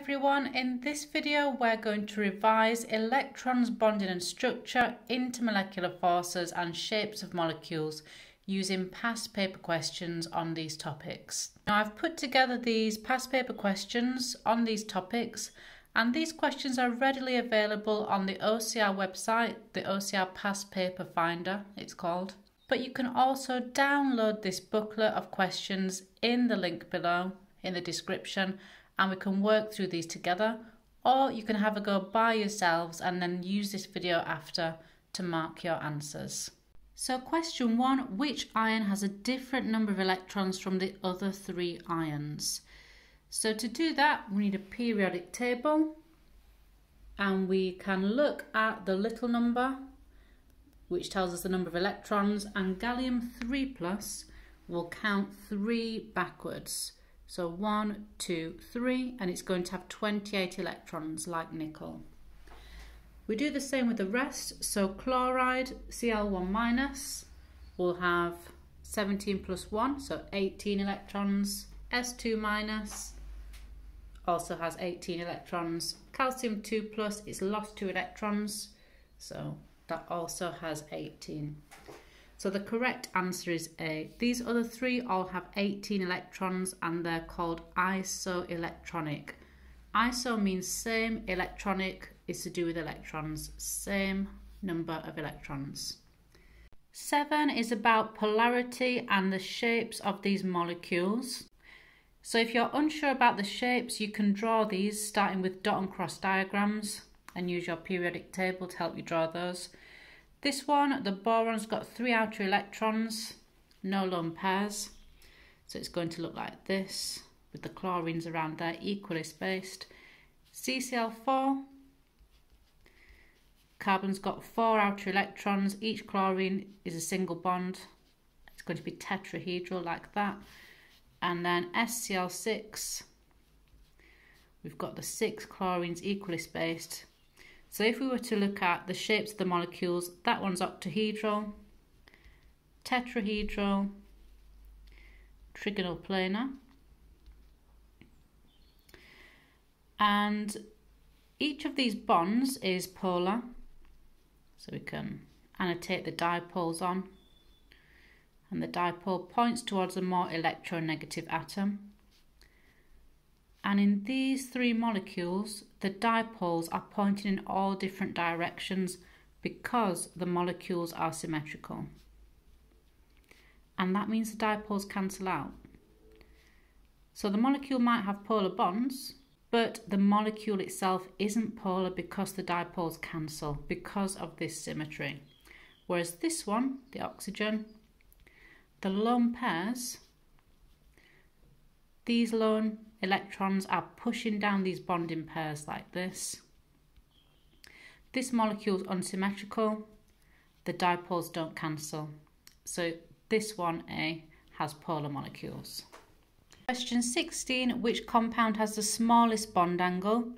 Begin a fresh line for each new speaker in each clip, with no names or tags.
everyone, in this video we're going to revise electrons bonding and structure, intermolecular forces and shapes of molecules using past paper questions on these topics. Now I've put together these past paper questions on these topics and these questions are readily available on the OCR website, the OCR Past Paper Finder it's called. But you can also download this booklet of questions in the link below in the description and we can work through these together or you can have a go by yourselves and then use this video after to mark your answers. So question one, which ion has a different number of electrons from the other three ions? So to do that, we need a periodic table and we can look at the little number which tells us the number of electrons and gallium 3 plus will count 3 backwards. So one, two, three, and it's going to have 28 electrons like nickel. We do the same with the rest. So chloride, Cl1 minus, will have 17 plus 1, so 18 electrons. S2 minus also has 18 electrons. Calcium 2 plus, it's lost 2 electrons, so that also has 18. So the correct answer is A. These other three all have 18 electrons and they're called isoelectronic. Iso means same, electronic is to do with electrons, same number of electrons. Seven is about polarity and the shapes of these molecules. So if you're unsure about the shapes, you can draw these starting with dot and cross diagrams and use your periodic table to help you draw those. This one, the boron's got three outer electrons, no lone pairs. So it's going to look like this, with the chlorines around there equally spaced. CCl4, carbon's got four outer electrons, each chlorine is a single bond. It's going to be tetrahedral like that. And then SCl6, we've got the six chlorines equally spaced so if we were to look at the shapes of the molecules, that one's octahedral, tetrahedral, trigonal planar. And each of these bonds is polar. So we can annotate the dipoles on. And the dipole points towards a more electronegative atom. And in these three molecules, the dipoles are pointing in all different directions because the molecules are symmetrical. And that means the dipoles cancel out. So the molecule might have polar bonds, but the molecule itself isn't polar because the dipoles cancel because of this symmetry. Whereas this one, the oxygen, the lone pairs, these lone electrons are pushing down these bonding pairs like this. This molecule is unsymmetrical. The dipoles don't cancel. So this one A has polar molecules. Question 16, which compound has the smallest bond angle?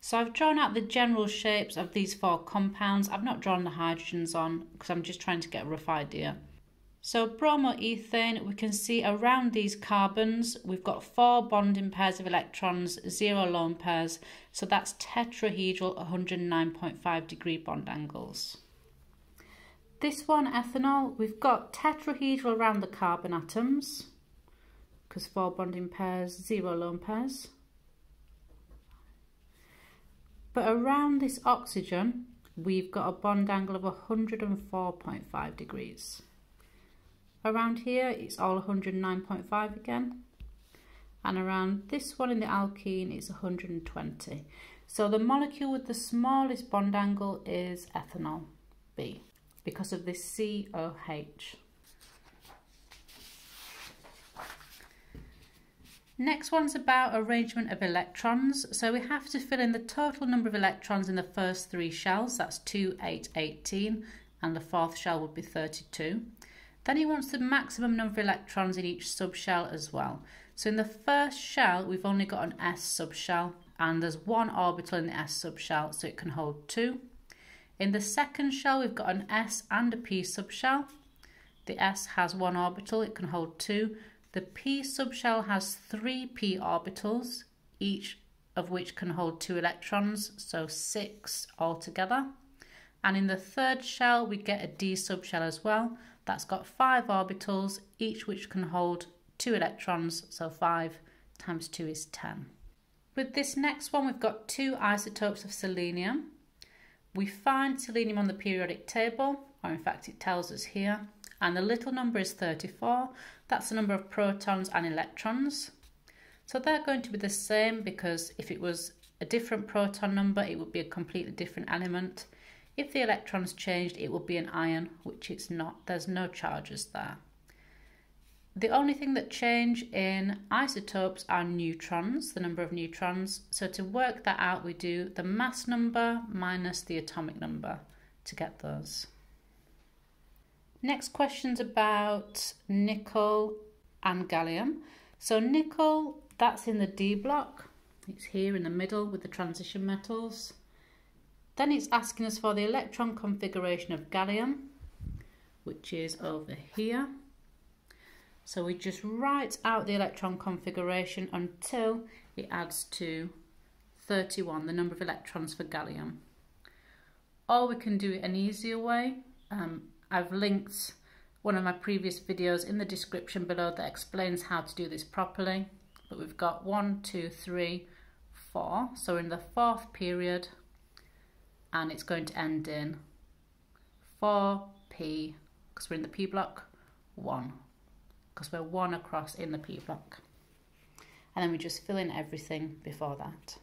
So I've drawn out the general shapes of these four compounds. I've not drawn the hydrogens on because I'm just trying to get a rough idea. So bromoethane, we can see around these carbons, we've got four bonding pairs of electrons, zero lone pairs. So that's tetrahedral 109.5 degree bond angles. This one, ethanol, we've got tetrahedral around the carbon atoms, because four bonding pairs, zero lone pairs. But around this oxygen, we've got a bond angle of 104.5 degrees. Around here, it's all 109.5 again. And around this one in the alkene, it's 120. So the molecule with the smallest bond angle is ethanol, B, because of this COH. Next one's about arrangement of electrons. So we have to fill in the total number of electrons in the first three shells. That's 2, 8, 18. And the fourth shell would be 32. Then he wants the maximum number of electrons in each subshell as well. So in the first shell, we've only got an s subshell and there's one orbital in the s subshell, so it can hold two. In the second shell, we've got an s and a p subshell. The s has one orbital, it can hold two. The p subshell has three p orbitals, each of which can hold two electrons, so six altogether. And in the third shell, we get a d subshell as well. That's got five orbitals, each which can hold two electrons, so five times two is 10. With this next one, we've got two isotopes of selenium. We find selenium on the periodic table, or in fact it tells us here, and the little number is 34. That's the number of protons and electrons. So they're going to be the same because if it was a different proton number, it would be a completely different element. If the electrons changed, it would be an ion, which it's not. There's no charges there. The only thing that change in isotopes are neutrons, the number of neutrons. So to work that out, we do the mass number minus the atomic number to get those. Next question's about nickel and gallium. So nickel, that's in the D block. It's here in the middle with the transition metals. Then it's asking us for the electron configuration of gallium, which is over here. So we just write out the electron configuration until it adds to 31, the number of electrons for gallium. Or we can do it an easier way. Um, I've linked one of my previous videos in the description below that explains how to do this properly. But we've got one, two, three, four. So in the fourth period, and it's going to end in 4p, because we're in the p block, 1, because we're 1 across in the p block. And then we just fill in everything before that.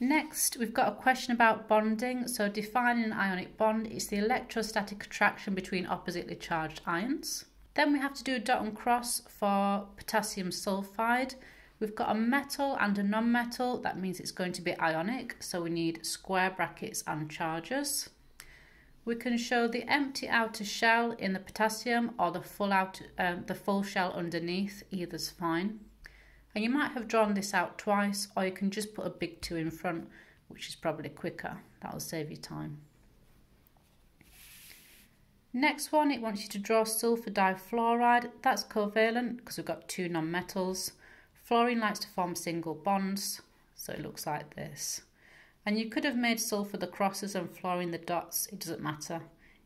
Next, we've got a question about bonding. So defining an ionic bond is the electrostatic attraction between oppositely charged ions. Then we have to do a dot and cross for potassium sulfide. We've got a metal and a non-metal, that means it's going to be ionic, so we need square brackets and charges. We can show the empty outer shell in the potassium or the full, out, um, the full shell underneath, either's fine. And you might have drawn this out twice, or you can just put a big 2 in front, which is probably quicker. That'll save you time. Next one, it wants you to draw sulfur difluoride. That's covalent because we've got two non-metals. Fluorine likes to form single bonds, so it looks like this. And you could have made sulfur the crosses and fluorine the dots. It doesn't matter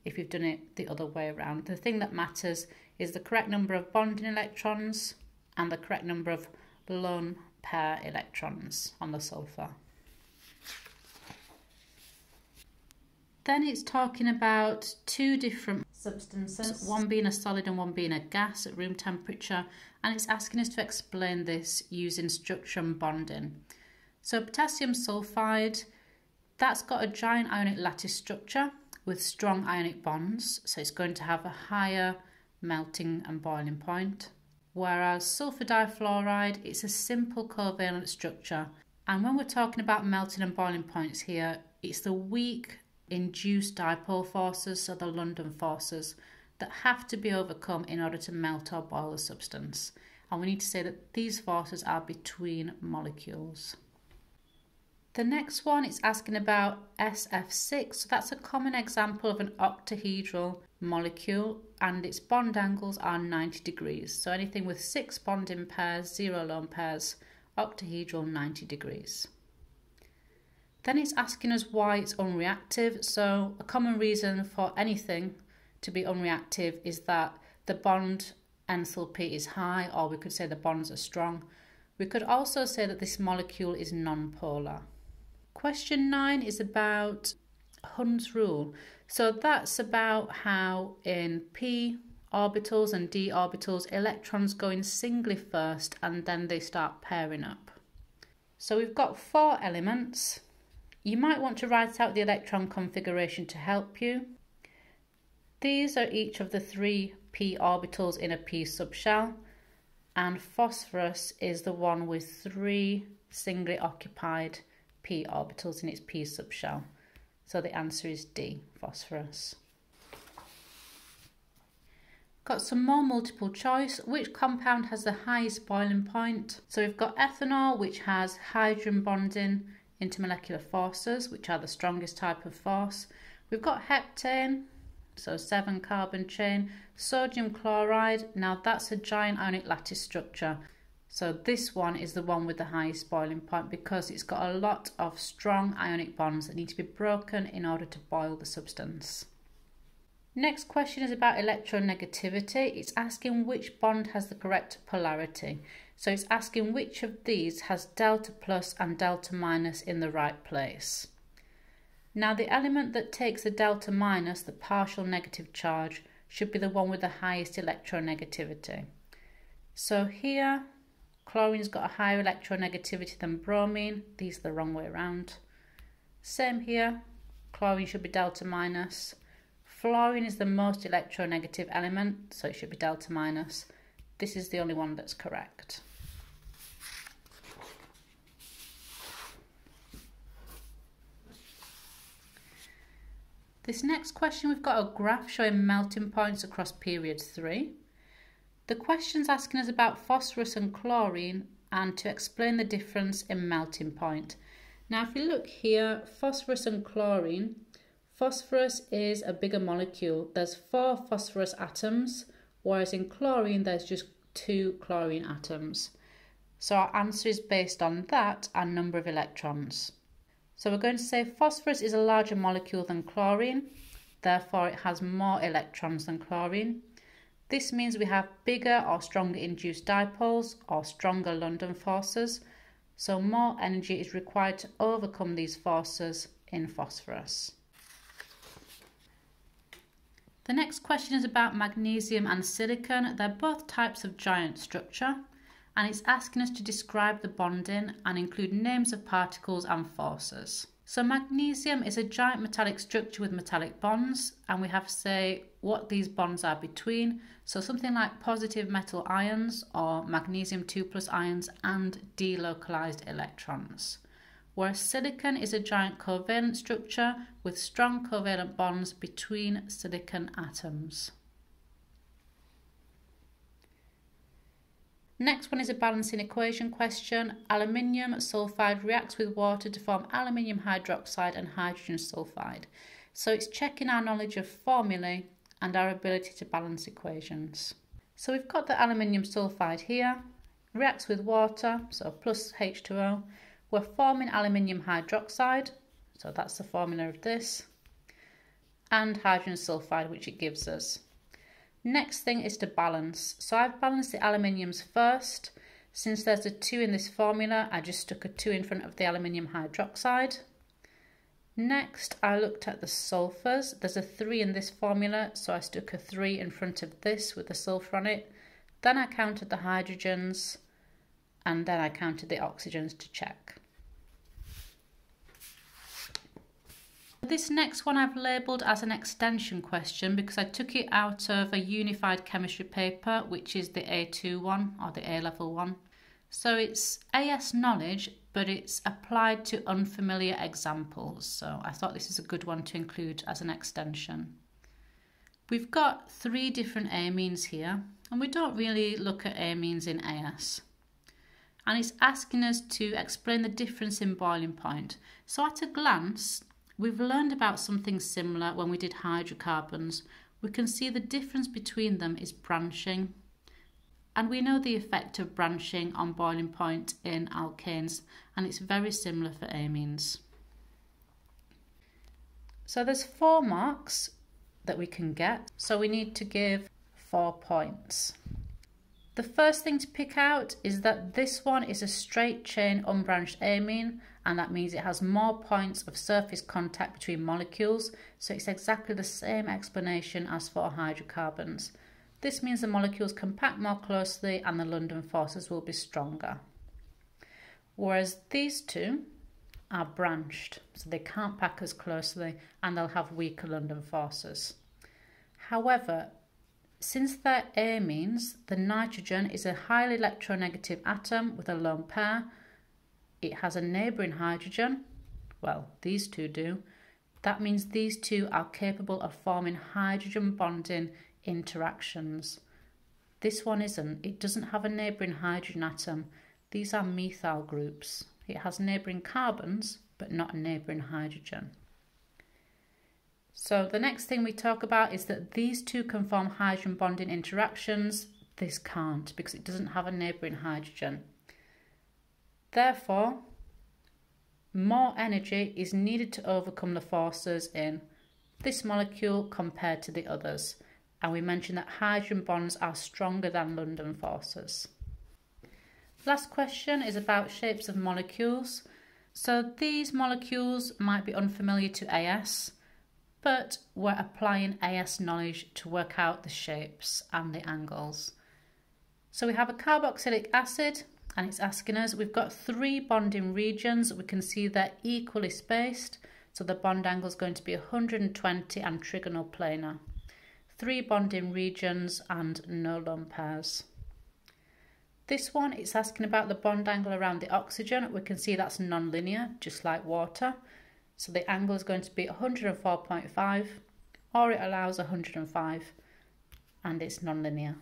if you've done it the other way around. The thing that matters is the correct number of bonding electrons and the correct number of lone pair electrons on the sulfur. Then it's talking about two different substances, one being a solid and one being a gas at room temperature, and it's asking us to explain this using structure and bonding. So potassium sulfide, that's got a giant ionic lattice structure with strong ionic bonds, so it's going to have a higher melting and boiling point. Whereas sulfur difluoride, it's a simple covalent structure. And when we're talking about melting and boiling points here, it's the weak induced dipole forces, so the London forces, that have to be overcome in order to melt or boil a substance. And we need to say that these forces are between molecules. The next one is asking about SF6. So that's a common example of an octahedral molecule and its bond angles are 90 degrees. So anything with six bonding pairs, zero lone pairs, octahedral 90 degrees. Then it's asking us why it's unreactive. So a common reason for anything to be unreactive is that the bond enthalpy is high, or we could say the bonds are strong. We could also say that this molecule is non-polar. Question 9 is about Hund's rule. So that's about how in p orbitals and d orbitals electrons go in singly first and then they start pairing up. So we've got four elements. You might want to write out the electron configuration to help you. These are each of the three p orbitals in a p subshell and phosphorus is the one with three singly occupied p orbitals in its p subshell. So the answer is D, phosphorus. Got some more multiple choice. Which compound has the highest boiling point? So we've got ethanol, which has hydrogen bonding intermolecular forces, which are the strongest type of force. We've got heptane, so seven carbon chain. Sodium chloride, now that's a giant ionic lattice structure. So this one is the one with the highest boiling point because it's got a lot of strong ionic bonds that need to be broken in order to boil the substance. Next question is about electronegativity. It's asking which bond has the correct polarity. So it's asking which of these has delta plus and delta minus in the right place. Now the element that takes the delta minus, the partial negative charge, should be the one with the highest electronegativity. So here, chlorine's got a higher electronegativity than bromine. These are the wrong way around. Same here, chlorine should be delta minus. Fluorine is the most electronegative element, so it should be delta minus. This is the only one that's correct. This next question, we've got a graph showing melting points across period 3. The question's asking us about phosphorus and chlorine and to explain the difference in melting point. Now if you look here, phosphorus and chlorine, Phosphorus is a bigger molecule. There's four phosphorus atoms, whereas in chlorine there's just two chlorine atoms. So our answer is based on that and number of electrons. So we're going to say phosphorus is a larger molecule than chlorine, therefore it has more electrons than chlorine. This means we have bigger or stronger induced dipoles or stronger London forces, so more energy is required to overcome these forces in phosphorus. The next question is about magnesium and silicon. They're both types of giant structure and it's asking us to describe the bonding and include names of particles and forces. So magnesium is a giant metallic structure with metallic bonds and we have to say what these bonds are between. So something like positive metal ions or magnesium 2 plus ions and delocalized electrons whereas silicon is a giant covalent structure with strong covalent bonds between silicon atoms. Next one is a balancing equation question. Aluminium sulfide reacts with water to form aluminium hydroxide and hydrogen sulfide. So it's checking our knowledge of formulae and our ability to balance equations. So we've got the aluminium sulfide here, reacts with water, so plus H2O, we're forming aluminium hydroxide, so that's the formula of this, and hydrogen sulfide, which it gives us. Next thing is to balance. So I've balanced the aluminiums first. Since there's a 2 in this formula, I just stuck a 2 in front of the aluminium hydroxide. Next, I looked at the sulfurs. There's a 3 in this formula, so I stuck a 3 in front of this with the sulfur on it. Then I counted the hydrogens, and then I counted the oxygens to check. This next one I've labelled as an extension question because I took it out of a unified chemistry paper, which is the A2 one or the A level one. So it's AS knowledge, but it's applied to unfamiliar examples. So I thought this is a good one to include as an extension. We've got three different amines here, and we don't really look at amines in AS. And it's asking us to explain the difference in boiling point. So at a glance, We've learned about something similar when we did hydrocarbons. We can see the difference between them is branching. And we know the effect of branching on boiling point in alkanes, and it's very similar for amines. So there's four marks that we can get, so we need to give four points. The first thing to pick out is that this one is a straight chain unbranched amine and that means it has more points of surface contact between molecules so it's exactly the same explanation as for hydrocarbons. This means the molecules can pack more closely and the London forces will be stronger. Whereas these two are branched so they can't pack as closely and they'll have weaker London forces. However, since they're amines, the nitrogen is a highly electronegative atom with a lone pair. It has a neighbouring hydrogen. Well, these two do. That means these two are capable of forming hydrogen bonding interactions. This one isn't. It doesn't have a neighbouring hydrogen atom. These are methyl groups. It has neighbouring carbons, but not a neighbouring hydrogen. So the next thing we talk about is that these two can form hydrogen bonding interactions. this can't because it doesn't have a neighbouring hydrogen. Therefore, more energy is needed to overcome the forces in this molecule compared to the others. And we mentioned that hydrogen bonds are stronger than London forces. Last question is about shapes of molecules. So these molecules might be unfamiliar to AS, but we're applying AS knowledge to work out the shapes and the angles. So we have a carboxylic acid and it's asking us, we've got three bonding regions. We can see they're equally spaced. So the bond angle is going to be 120 and trigonal planar. Three bonding regions and no lone pairs. This one, it's asking about the bond angle around the oxygen. We can see that's non-linear, just like water. So the angle is going to be 104.5 or it allows 105 and it's non-linear.